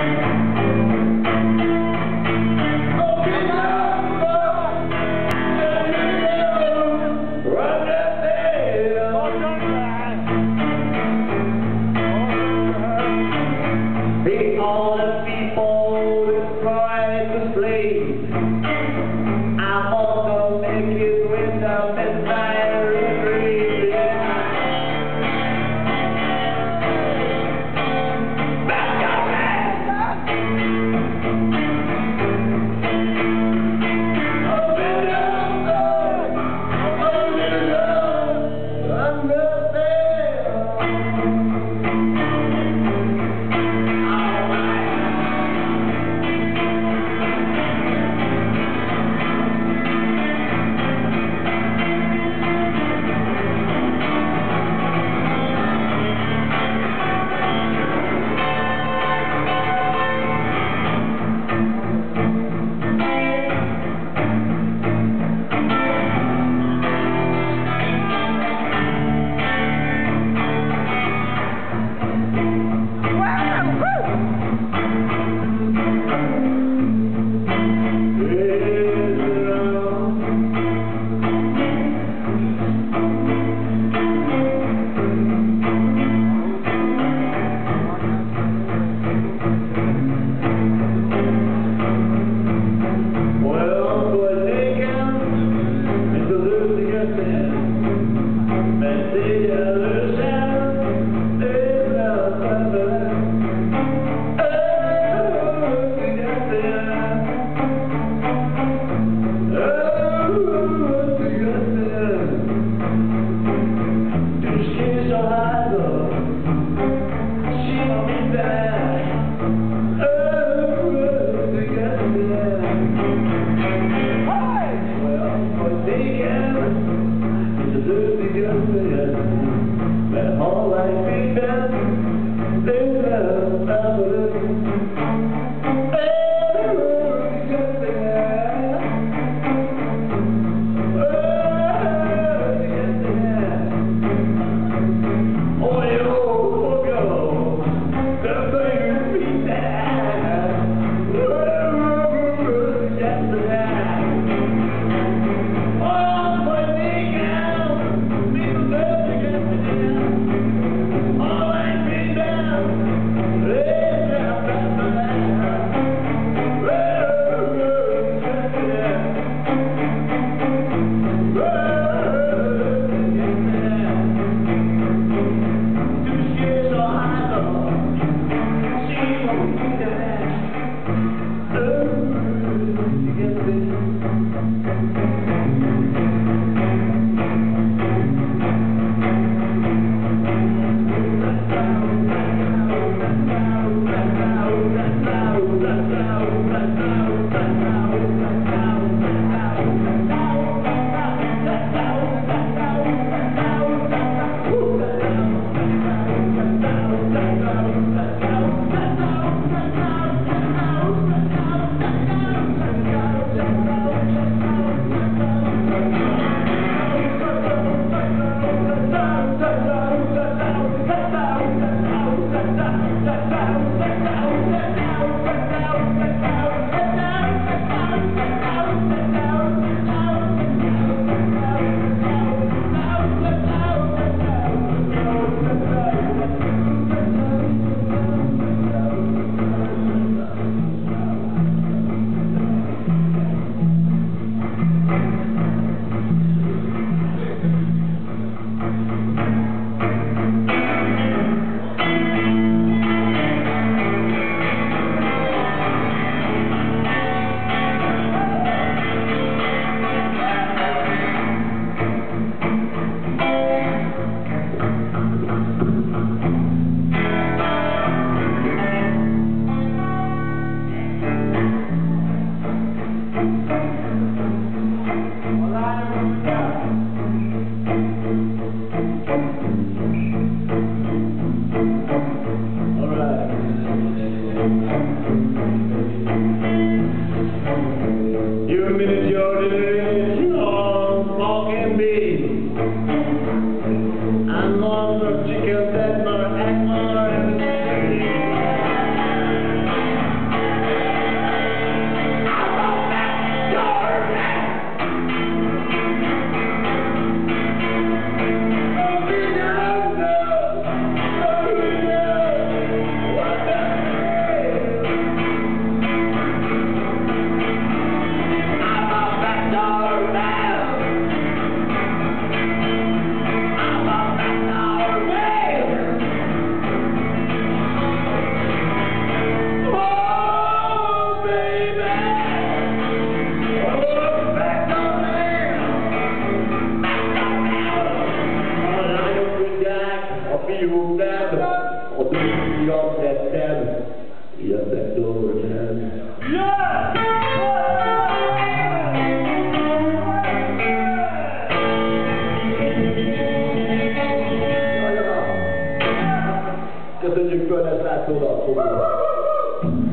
Thank you. fiúknál, a díjat vettem, jöttek dolgosan. Yeah! Köszönjük föl, ez látszódal fogunk.